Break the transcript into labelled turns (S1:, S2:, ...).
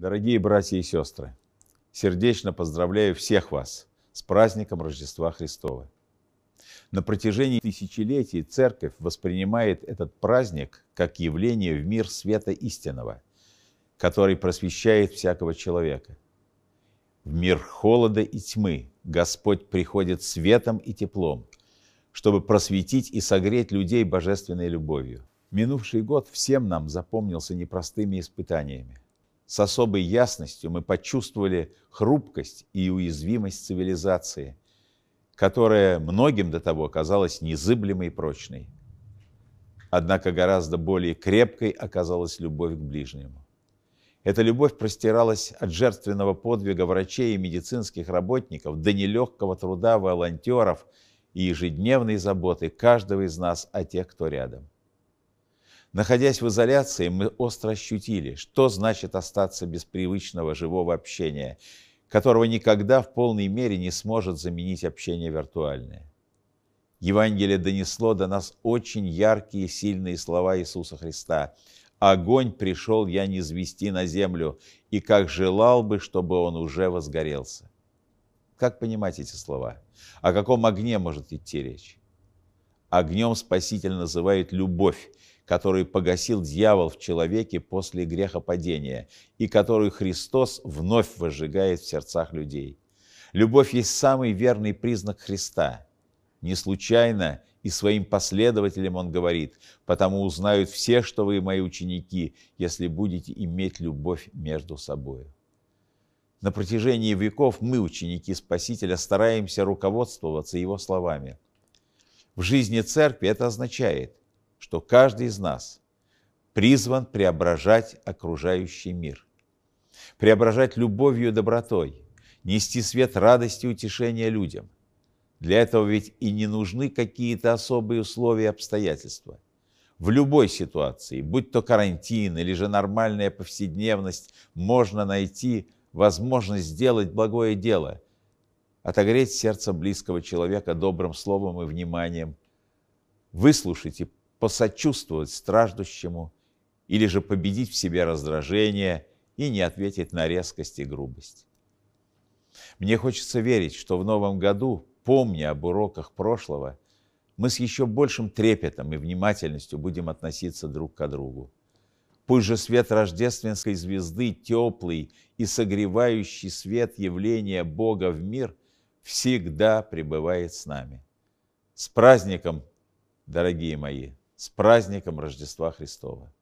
S1: Дорогие братья и сестры, сердечно поздравляю всех вас с праздником Рождества Христова. На протяжении тысячелетий Церковь воспринимает этот праздник как явление в мир света истинного, который просвещает всякого человека. В мир холода и тьмы Господь приходит светом и теплом, чтобы просветить и согреть людей божественной любовью. Минувший год всем нам запомнился непростыми испытаниями с особой ясностью мы почувствовали хрупкость и уязвимость цивилизации, которая многим до того казалась незыблемой и прочной. Однако гораздо более крепкой оказалась любовь к ближнему. Эта любовь простиралась от жертвенного подвига врачей и медицинских работников до нелегкого труда волонтеров и ежедневной заботы каждого из нас о тех, кто рядом. Находясь в изоляции, мы остро ощутили, что значит остаться без привычного живого общения, которого никогда в полной мере не сможет заменить общение виртуальное. Евангелие донесло до нас очень яркие и сильные слова Иисуса Христа. «Огонь пришел я не звести на землю, и как желал бы, чтобы он уже возгорелся». Как понимать эти слова? О каком огне может идти речь? Огнем Спаситель называет любовь, который погасил дьявол в человеке после грехопадения и которую Христос вновь возжигает в сердцах людей. Любовь есть самый верный признак Христа. Не случайно и своим последователям Он говорит, «Потому узнают все, что вы мои ученики, если будете иметь любовь между собой». На протяжении веков мы, ученики Спасителя, стараемся руководствоваться Его словами. В жизни церкви это означает что каждый из нас призван преображать окружающий мир, преображать любовью и добротой, нести свет радости и утешения людям. Для этого ведь и не нужны какие-то особые условия и обстоятельства. В любой ситуации, будь то карантин или же нормальная повседневность, можно найти возможность сделать благое дело, отогреть сердце близкого человека добрым словом и вниманием, выслушать и посочувствовать страждущему или же победить в себе раздражение и не ответить на резкость и грубость. Мне хочется верить, что в новом году, помня об уроках прошлого, мы с еще большим трепетом и внимательностью будем относиться друг к другу. Пусть же свет рождественской звезды, теплый и согревающий свет явления Бога в мир, всегда пребывает с нами. С праздником, дорогие мои! с праздником Рождества Христова!